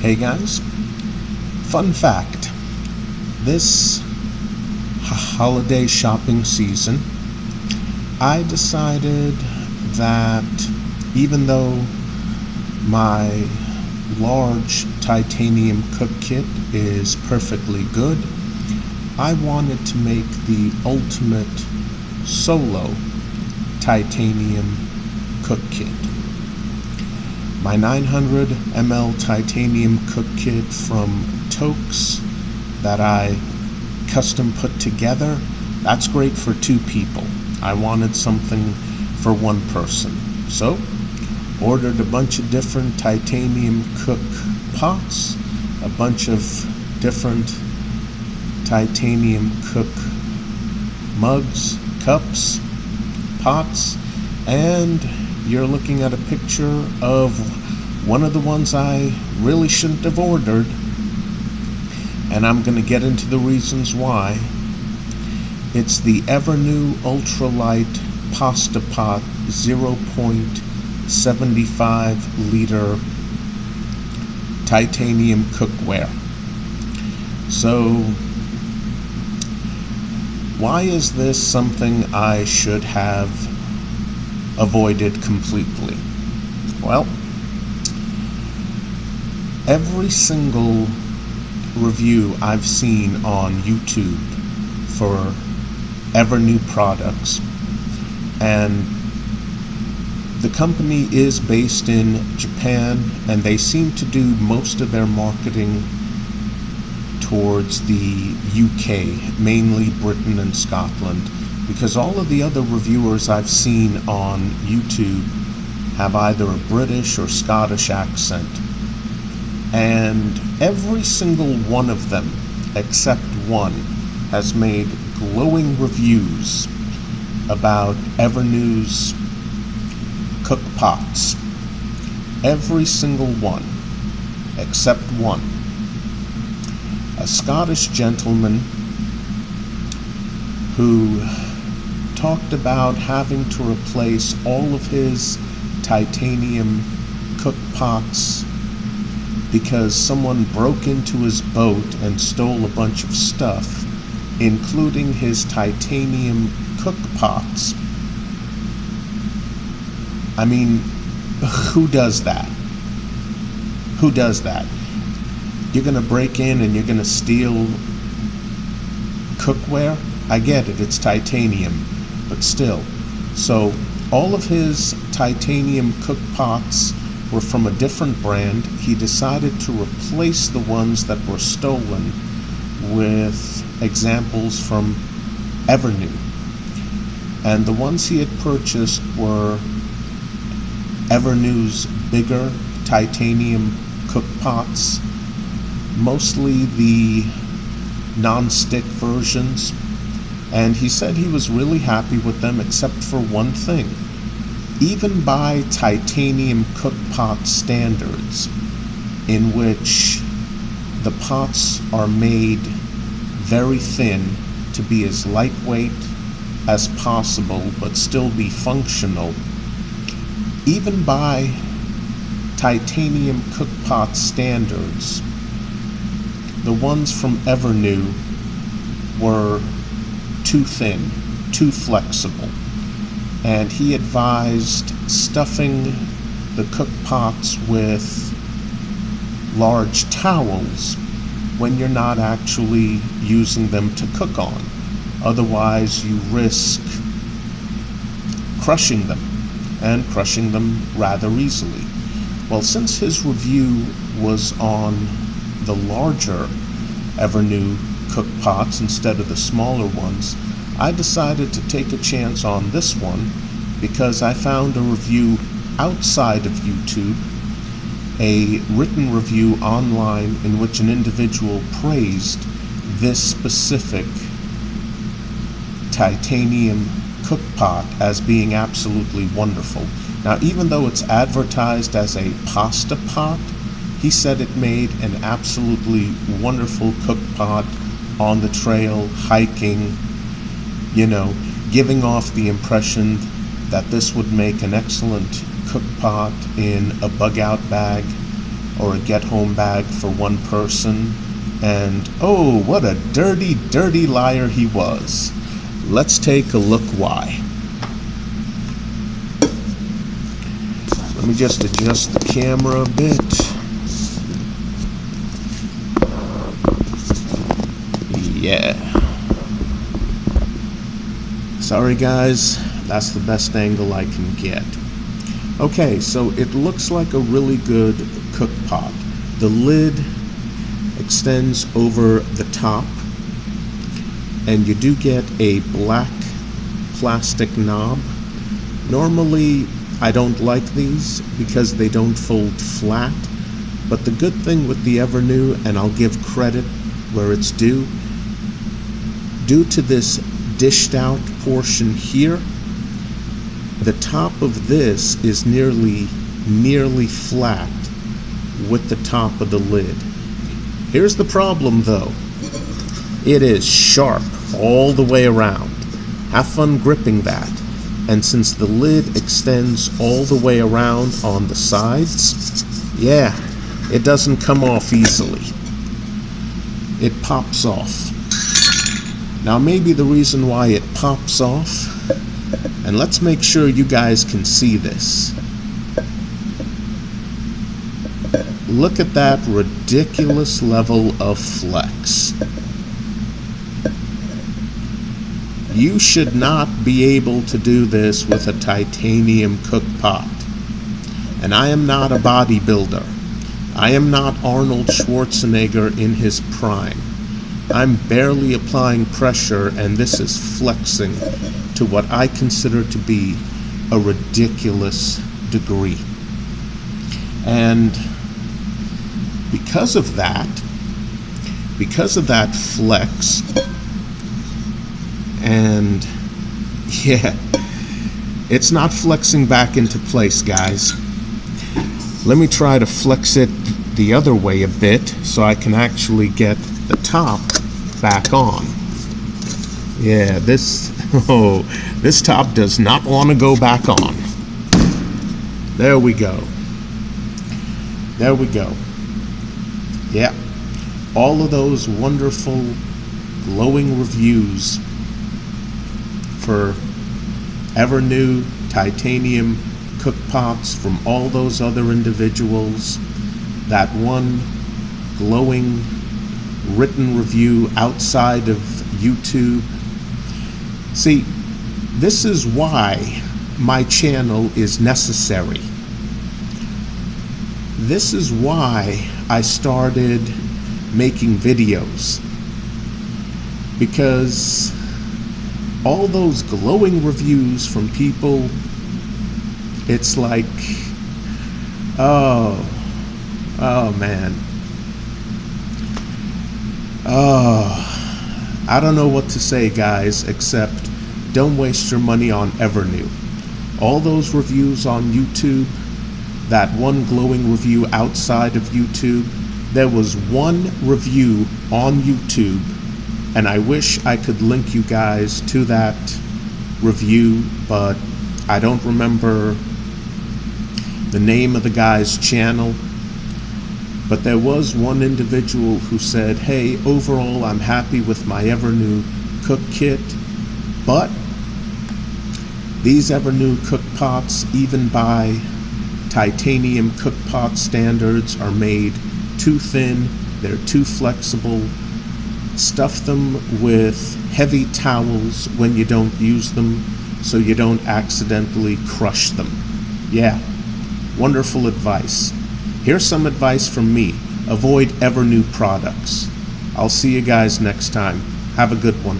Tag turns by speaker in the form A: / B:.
A: Hey guys, fun fact this holiday shopping season, I decided that even though my large titanium cook kit is perfectly good, I wanted to make the ultimate solo titanium cook kit. My 900 ml titanium cook kit from Toaks that I custom put together, that's great for two people. I wanted something for one person. So, ordered a bunch of different titanium cook pots, a bunch of different titanium cook mugs, cups, pots, and you're looking at a picture of one of the ones I really shouldn't have ordered, and I'm going to get into the reasons why. It's the Evernew Ultralight Pasta Pot 0.75 liter titanium cookware. So, why is this something I should have avoided completely? Well, every single review I've seen on YouTube for Evernew products, and the company is based in Japan, and they seem to do most of their marketing towards the UK, mainly Britain and Scotland, because all of the other reviewers I've seen on YouTube have either a British or Scottish accent. And every single one of them, except one, has made glowing reviews about Evernew's cookpots. Every single one, except one a Scottish gentleman who talked about having to replace all of his titanium cook pots because someone broke into his boat and stole a bunch of stuff, including his titanium cook pots. I mean, who does that? Who does that? you're going to break in and you're going to steal cookware. I get it, it's titanium, but still. So, all of his titanium cook pots were from a different brand. He decided to replace the ones that were stolen with examples from Evernew. And the ones he had purchased were Evernew's bigger titanium cook pots mostly the non-stick versions and he said he was really happy with them except for one thing. Even by titanium cookpot standards in which the pots are made very thin to be as lightweight as possible but still be functional even by titanium cookpot standards the ones from Evernew were too thin, too flexible, and he advised stuffing the cook pots with large towels when you're not actually using them to cook on. Otherwise, you risk crushing them and crushing them rather easily. Well, since his review was on the larger Evernew cook pots instead of the smaller ones, I decided to take a chance on this one because I found a review outside of YouTube, a written review online in which an individual praised this specific titanium cook pot as being absolutely wonderful. Now, even though it's advertised as a pasta pot, he said it made an absolutely wonderful cook pot on the trail, hiking, you know, giving off the impression that this would make an excellent cook pot in a bug out bag or a get home bag for one person. And oh, what a dirty, dirty liar he was. Let's take a look why. Let me just adjust the camera a bit. Yeah. Sorry guys, that's the best angle I can get. Okay, so it looks like a really good cook pot. The lid extends over the top and you do get a black plastic knob. Normally I don't like these because they don't fold flat, but the good thing with the Evernew, and I'll give credit where it's due, due to this dished out portion here, the top of this is nearly, nearly flat with the top of the lid. Here's the problem though. It is sharp all the way around. Have fun gripping that. And since the lid extends all the way around on the sides, yeah, it doesn't come off easily. It pops off. Now maybe the reason why it pops off, and let's make sure you guys can see this. Look at that ridiculous level of flex. You should not be able to do this with a titanium cook pot. And I am not a bodybuilder. I am not Arnold Schwarzenegger in his prime. I'm barely applying pressure, and this is flexing to what I consider to be a ridiculous degree. And because of that, because of that flex, and yeah, it's not flexing back into place, guys. Let me try to flex it the other way a bit so I can actually get the top back on. Yeah, this, oh, this top does not want to go back on. There we go. There we go. Yeah, all of those wonderful glowing reviews for Evernew titanium cook pots from all those other individuals. That one glowing written review outside of YouTube. See, this is why my channel is necessary. This is why I started making videos. Because all those glowing reviews from people, it's like, oh, oh man. Oh, I don't know what to say, guys, except don't waste your money on Evernew. All those reviews on YouTube, that one glowing review outside of YouTube, there was one review on YouTube and I wish I could link you guys to that review, but I don't remember the name of the guy's channel. But there was one individual who said, hey, overall, I'm happy with my Evernew cook kit, but these Evernew cook pots, even by titanium cook pot standards, are made too thin, they're too flexible, Stuff them with heavy towels when you don't use them so you don't accidentally crush them. Yeah, wonderful advice. Here's some advice from me avoid Evernew products. I'll see you guys next time. Have a good one.